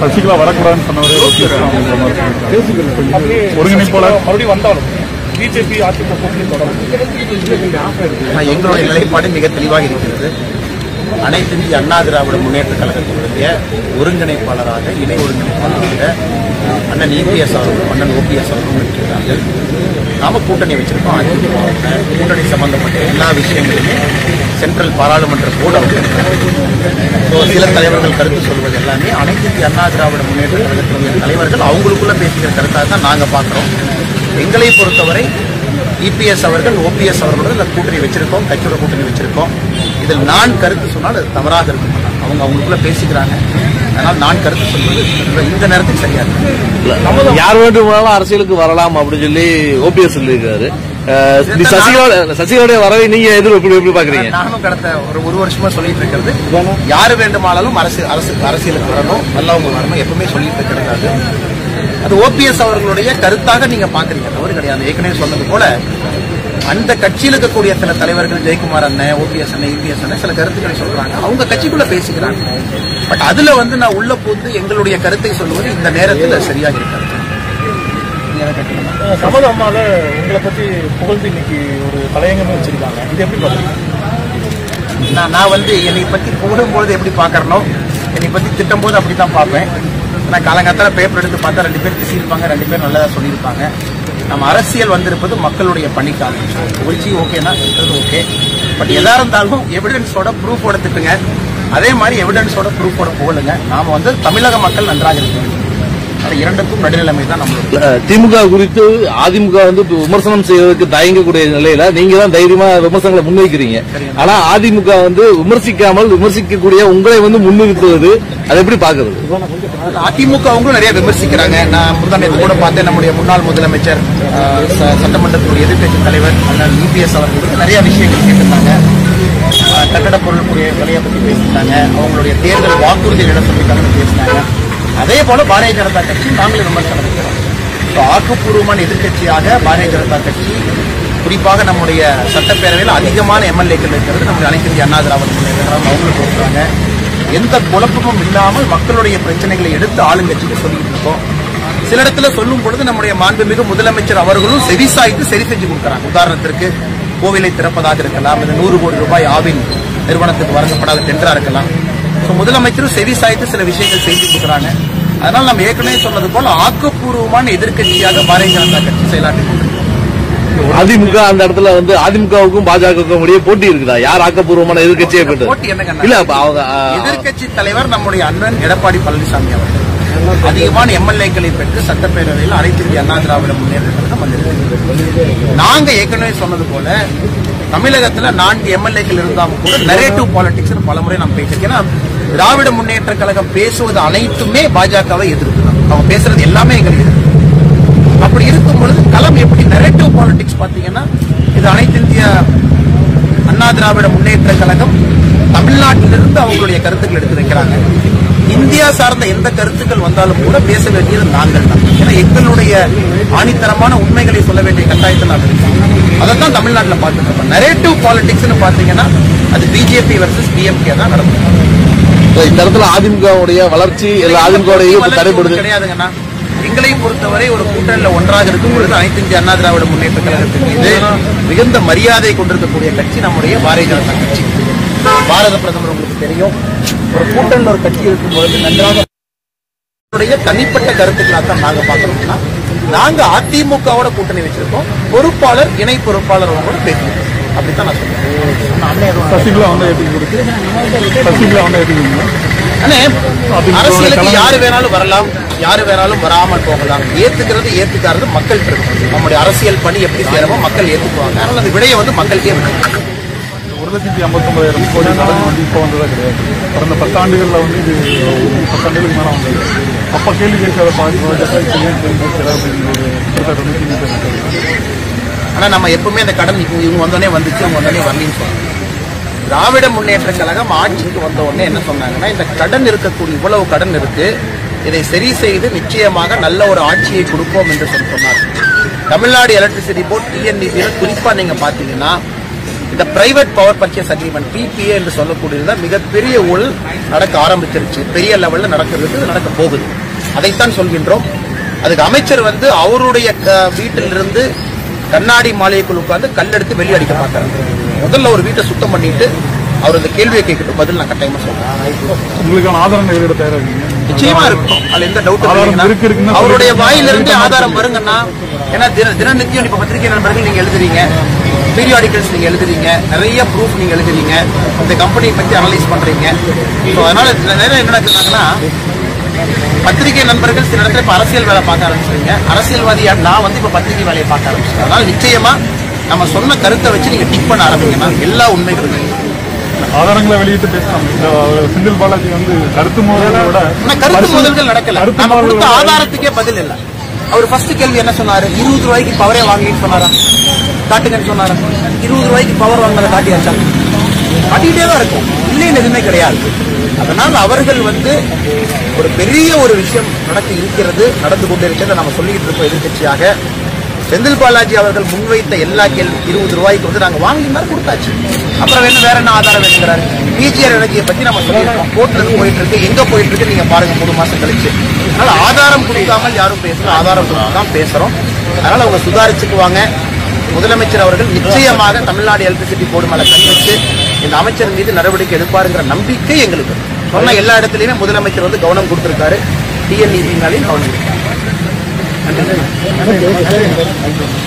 சசிகலா வரக்கூடாதுன்னு சொன்னவரே. ஒருங்கிணைப்பாளர். மறுபடியும் வந்தாலும் பிஜேபி அதிமுக எங்களுடைய நிலைப்பாடு மிக தெளிவாக இருக்கிறது. அனைத்து இந்திய அண்ணா திராவிட முன்னேற்ற கழகத்தினுடைய ஒருங்கிணைப்பாளராக இணை ஒருங்கிணைப்பாளராக அண்ணன் இபிஎஸ் அவர்களும் அண்ணன் ஓபிஎஸ் அவர்களும் இருக்கிறார்கள் நாம கூட்டணி வச்சிருக்கோம் அதிமுக கூட்டணி சம்பந்தப்பட்ட எல்லா விஷயங்களுமே சென்ட்ரல் பாராளுமன்ற போர்டு அவங்க சில தலைவர்கள் கருத்து சொல்வது எல்லாமே அனைத்து இந்திய அண்ணா திராவிட முன்னேற்ற கழகத்தினுடைய தலைவர்கள் அவங்களுக்குள்ள பேசுகிற கருத்தாக தான் நாங்கள் பார்க்குறோம். எங்களை பொறுத்தவரை இபிஎஸ் அவர்கள் ஓபிஎஸ் அவர்களோட இந்த கூட்டணி வச்சிருக்கோம் கட்சியோட கூட்டணி வச்சிருக்கோம். இதில் நான் கருத்து சொன்னால் அது தவறாக இருக்கும். அவங்க அவங்களுக்குள்ள பேசிக்கிறாங்க. அதனால் நான் கருத்து சொல்வது இந்த- இந்த நேரத்தில் சரியா இருக்கும் யார் வேண்டுமானாலும் அரசியலுக்கு வரலாம் அப்படின்னு சொல்லி ஓபிஎஸ் சொல்லியிருக்காரு. அஹ், நீ சசிகலா சசிகலாவுடைய வரவை நீங்க எதிர் எப்படி பாக்குறீங்க நானும் கடந்த ஒரு ஒரு வருஷமா சொல்லிட்டு இருக்கிறது. யாரு வேண்டுமானாலும் அரசு அரசு அரசியலுக்கு வரணும் நல்லவங்க வரணும் எப்பவுமே சொல்லிட்டு இருக்கிறது அது. ஓபிஎஸ் அவர்களுடைய கருத்தாக நீங்க பாக்குறீங்க. தவறு கிடையாது. ஏற்கனவே சொன்னது போல அந்த கட்சியில் இருக்கக்கூடிய சில தலைவர்கள் ஜெயக்குமார் அண்ணன் ஓபிஎஸ் அண்ணன் இபிஎஸ் அண்ணன் சில கருத்துக்களை சொல்றாங்க. அவங்க கட்சிக்குள்ள பேசிக்கிறாங்க. பட் அதுல வந்து நான் உள்ள பூந்து எங்களுடைய கருத்தை சொல்லுவது இந்த நேரத்தில் சரியாக இருக்காது. கமல அம்மால உங்களை பத்தி புகழ்ந்து இன்னைக்கு ஒரு தலையங்கமே வச்சிருக்காங்க. இது எப்படி பாக்குறீங்க? நான் நான் வந்து என்னை பத்தி புகழும்பொழுது எப்படி பார்க்கறனோ என்னை பத்தி திட்டும் போது அப்படி தான் பார்ப்பேன். நான் காலங்காத்தால பேப்பர் எடுத்து பார்த்தா ரெண்டு பேர் திசியிருப்பாங்க ரெண்டு பேர் நல்லதா சொல்லியிருப்பாங்க. நம்ம அரசியல் வந்திருப்பது மக்களுடைய பணிக்காக ஒழிச்சி ஓகேனா ஓகே. பட் எதா இருந்தாலும் எவிடன்ஸோட ப்ரூஃபோட திட்டுங்க. அதே மாதிரி எவிடன்ஸோட ப்ரூஃபோட புகழுங்க. நாம வந்து தமிழக மக்கள் நன்றாக இருக்க வேண்டும். அது இரண்டுக்கும் நடுநிலைமை தான் நம்மளுடைய அஹ், திமுக குறித்து அதிமுக வந்து விமர்சனம் செய்வதற்கு தயங்கக்கூடிய நிலையில நீங்க தான் தைரியமா விமர்சனங்களை முன்வைக்கிறீங்க. ஆனா அதிமுக வந்து விமர்சிக்காமல் விமர்சிக்கக்கூடிய உங்களை வந்து முன்னிறுத்துவது அதை எப்படி பாக்குறது அதிமுக அவங்களும் நிறைய விமர்சிக்கிறாங்க. நான் முந்தானத்து கூட பார்த்தேன் நம்முடைய முன்னாள் முதலமைச்சர் ச- சட்டமன்றத்துடைய எதிர்க்கட்சி தலைவர் அண்ணன் யூபிஎஸ் அவர்கள் நிறைய விஷயங்கள் கேட்டிருந்தாங்க. கட்டட பொருளுக்குரிய விலையை பற்றி பேசியிருந்தாங்க. அவங்களுடைய தேர்தல் வாக்குறுதிகளை சொல்லிக்காக பேசினாங்க. அதே போல பாரதிய ஜனதா கட்சி நாங்களும் விமர்சனம் இருக்கிறோம் ஸோ ஆக்கப்பூர்வமான எதிர்க்கட்சியாக பாரதிய ஜனதா கட்சி குறிப்பாக நம்முடைய சட்டப்பேரவையில் அதிகமான எம்எல்ஏக்கள் இருக்கிறது. நம்முடைய அனைத்து இந்திய அண்ணா திராவிட அவங்களுக்கு கழகம் எந்த குழப்பமும் இல்லாமல் மக்களுடைய பிரச்சனைகளை எடுத்து ஆளுங்கட்சிக்கு சொல்லிட்டு இருக்கோம். சில இடத்துல சொல்லும் பொழுது நம்முடைய மாண்புமிகு முதலமைச்சர் அவர்களும் செவிசாய்த்து சரி செஞ்சு கொடுக்குறாங்க. உதாரணத்திற்கு கோவிலை திறப்பதாக இருக்கலாம் இந்த நூறு கோடி ரூபாய் ஆவின் நிறுவனத்துக்கு வழங்கப்படாத டெண்டரா இருக்கலாம். ஸோ முதலமைச்சரும் செவிசாய்த்து சில விஷயங்கள் செஞ்சு கொடுக்குறாங்க. அதனால நம்ம ஏற்கனவே சொன்னது போல ஆக்கப்பூர்வமான எதிர்கட்சியாக பாரதிய ஜனதா கட்சி செயலாற்றி அதிமுக அந்த இடத்துல வந்து அதிமுகவுக்கும் பாஜகவுக்கும் இடையே போட்டி இருக்குதா? யார் ஆக்கப்பூர்வமான எதிர்க்கட்சியை பெற்று போட்டி? இல்ல அவங்க அஹ், எதிர்க்கட்சி தலைவர் நம்முடைய அண்ணன் எடப்பாடி பழனிசாமி அவர்கள். அதிகமான எம்எல்ஏக்களை பெற்று சட்டப்பேரவையில் அனைத்து இந்திய அண்ணா திராவிட முன்னேற்ற கழகம் வந்திருக்கிறது. நாங்க ஏற்கனவே சொன்னது போல தமிழகத்துல நான்கு எம்எல்ஏக்கள் இருந்தாலும் கூட நரேட்டிவ் பாலிடிக்ஸ் பலமுறை நாம் பேசியிருக்கோம் ஏன்னா திராவிட முன்னேற்ற கழகம் பேசுவது அனைத்துமே பாஜகவை தான். அவங்க பேசுறது எல்லாமே எங்களுக்கு அப்படி இருக்கும் பொழுது களம் எப்படி நெரட்டிவ் பாலிடிக்ஸ் பாத்தீங்கன்னா இது அனைத்து இந்திய அண்ணா திராவிட முன்னேற்ற கழகம் தமிழ்நாட்டிலிருந்து அவங்களுடைய கருத்துக்கள் எடுத்து வைக்கிறாங்க. இந்தியா சார்ந்த எந்த கருத்துக்கள் வந்தாலும் கூட பேச வேண்டியது நாங்கள் தான். ஏன்னா எங்களுடைய ஆணித்தரமான உண்மைகளை சொல்ல வேண்டிய கட்டாயத்தில் நாங்கள் இருக்கோம் அதைத்தான் தமிழ்நாட்டில் பார்த்துட்டு இருக்கோம். நெரேட்டிவ் பாலிடிக்ஸ்னு பார்த்தீங்கன்னா அது பிஜேபி வர்சஸ் டிஎம்கே தான் நடக்கும். இந்த இடத்துல அதிமுகவுடைய வளர்ச்சி ஒண்ணும் கிடையாதுங்கண்ணா. எங்களை பொறுத்தவரை ஒரு கூட்டணியில் ஒன்றாக இருக்கும் பொழுது அனைத்து இந்திய அண்ணா திராவிட முன்னேற்ற கழகத்தின் மீது மிகுந்த மரியாதை கொண்டிருக்கக்கூடிய கட்சி நம்முடைய பாரதிய ஜனதா கட்சி. பாரத பிரதமர் உங்களுக்கு தெரியும். ஒரு கூட்டணியில் ஒரு கட்சி இருக்கும் பொழுது நன்றாக தனிப்பட்ட கருத்துக்களாக தான் நாங்க பாக்குறோம்னா நாங்க அதிமுகவோட கூட்டணி வச்சிருக்கோம். பொறுப்பாளர் இணை பொறுப்பாளர் கூட பேசுவோம். அப்படித்தான் நான் சொல்றேன். சசிகலா வந்து எப்படி கொடுத்து சசிகலா வந்து எப்படி அண்ணே, அரசியலுக்கு யாரு வேணாலும் வரலாம். யாரு வேணாலும் வராமல் போகலாம். ஏத்துக்கிறது ஏத்துக்காரது மக்கள் இருக்கு. நம்முடைய அரசியல் பணி எப்படி சேரமோ மக்கள் ஏத்துக்குவாங்க. அதனால அந்த விடையை வந்து மக்கள்கிட்டே விட்டுருங்க ஒரு லட்சத்தி ஐம்பத்தொன்பதாயிரம் கோடி கடன் வந்து இப்போ வந்ததா கிடையாது. கடந்த பத்தாண்டுகளில் வந்து இது பத்தாண்டுகளுக்கு மேலே வந்தது. அப்போ கேள்வி கேட்காத பாதி பாஜக இப்போ ஏன் கேள்வி கேட்கல அப்படிங்கிற ஒரு குற்றச்சாட்டு வந்து திமுக வைக்கிறது. ஆனா நம்ம எப்பவுமே அந்த கடன் இவங்க வந்தோடனே வந்துச்சு இவங்க வந்தோடனே வரலன்னு சொன்னாங்க திராவிட முன்னேற்ற கழகம் ஆட்சிக்கு வந்த உடனே என்ன சொன்னாங்கன்னா இந்த கடன் இருக்கக்கூடிய இவ்வளவு கடன் இருக்கு. இதை சரி செய்து நிச்சயமாக நல்ல ஒரு ஆட்சியை கொடுப்போம் என்று சொல்லி சொன்னார். தமிழ்நாடு எலக்ட்ரிசிட்டி போர்ட் டிஎன்டிபியில் குறிப்பா நீங்க பாத்தீங்கன்னா இந்த private power purchase agreement PPA என்று சொல்லக்கூடியது மிகப்பெரிய ஊழல் நடக்க ஆரம்பிச்சிருச்சு. பெரிய லெவலில் நடக்கிறது நடக்க போகுது. அதைத்தான் சொல்கின்றோம். அதுக்கு அமைச்சர் வந்து அவருடைய க- வீட்டிலிருந்து கண்ணாடி மாளிகைக்குள் உட்கார்ந்து கல்லெடுத்து வெளியே அடிக்க பார்க்கறாரு முதல்ல ஒரு வீட்டை சுத்தம் பண்ணிட்டு அவர் இந்த கேள்வியை கேட்கட்டும். பதில் நான் கட்டாயமா சொல்றேன். உங்களுக்கான தயாரா இருக்கீங்க நிச்சயமா இருக்கும் அதுல எந்த டவுட் ஆதாரம் அவருடைய வாயிலிருந்து ஆதாரம் வருங்கன்னா ஏன்னா தின தினநித்தியம் இப்ப பத்திரிகை நண்பர்கள் நீங்க எழுதுறீங்க. பீரியாடிக்கல்ஸ் நீங்க எழுதுறீங்க. நிறைய ப்ரூஃப் நீங்க எழுதுறீங்க. இந்த கம்பெனியை பத்தி அனலைஸ் பண்றீங்க. So, அதனால சில நேரம் என்ன நடக்குதுன்னா பத்திரிகை நண்பர்கள் சில இடத்துல இப்ப அரசியல் வேலை பார்க்க ஆரம்பிச்சிருங்க. அரசியல்வாதியா நான் வந்து இப்ப பத்திரிகை வேலையை பார்க்க ஆரம்பிச்சிட்டேன். அதனால நிச்சயமா நம்ம சொன்ன கருத்தை வச்சு நீங்க டிக் பண்ண ஆரம்பிங்கன்னா எல்லா உண்மைகளும். ஆதாரங்களை வெளியிட்டு பேசலாம். செந்தில் பாலாஜி வந்து கருத்து மோதலை விட கருத்து மோதல்கள் நடக்கல. கருத்து ஆதாரத்துக்கே பதில் இல்ல. அவர் ஃபர்ஸ்ட் கேள்வி என்ன சொன்னாரு? இருபது ரூபாய்க்கு பவரே வாங்கிட்டு சொன்னாரா? காட்டுங்கன்னு சொன்னாரா? இருபது ரூபாய்க்கு பவர் வாங்கினதை காட்டியாச்சா? காட்டிக்கிட்டே தான் இருக்கும். இல்லைன்னு எதுவுமே கிடையாது. அதனால் அவர்கள் வந்து ஒரு பெரிய ஒரு விஷயம் நடக்க இருக்கிறது நடந்து கொண்டிருக்கிறத நம்ம சொல்லிட்டு இருக்கோம் எதிர்கட்சியாக செந்தில் பாலாஜி அவர்கள் முன்வைத்த எல்லா கேள்வி இருபது ரூபாய்க்கு வந்து நாங்கள் வாங்கி மாதிரி கொடுத்தாச்சு. அப்புறம் என்ன வேற என்ன ஆதாரம் வேணுங்கிறாரு? பிஜிஆர் எனர்ஜியை பத்தி நம்ம சொல்லியிருக்கோம். கோர்ட்ல போயிட்டு இருக்கு எங்க போயிட்டு இருக்கு நீங்க பாருங்க மூணு மாசம் கழிச்சு. அதனால ஆதாரம் கொடுக்காமல் யாரும் பேசல ஆதாரம் கொடுத்து தான் பேசுறோம். அதனால அவங்க சுதாரிச்சுக்குவாங்க. முதலமைச்சர் அவர்கள் நிச்சயமாக தமிழ்நாடு எலக்ட்ரிசிட்டி போர்டு மேல கண் வச்சு இந்த அமைச்சர் மீது நடவடிக்கை எடுப்பாருங்கிற நம்பிக்கை எங்களுக்கு. சொன்ன எல்லா இடத்துலயுமே முதலமைச்சர் வந்து கவனம் கொடுத்திருக்காரு. டிஎன்இபி மேலேயும் கவனம் கொடுத்திருக்காரு. நன்றி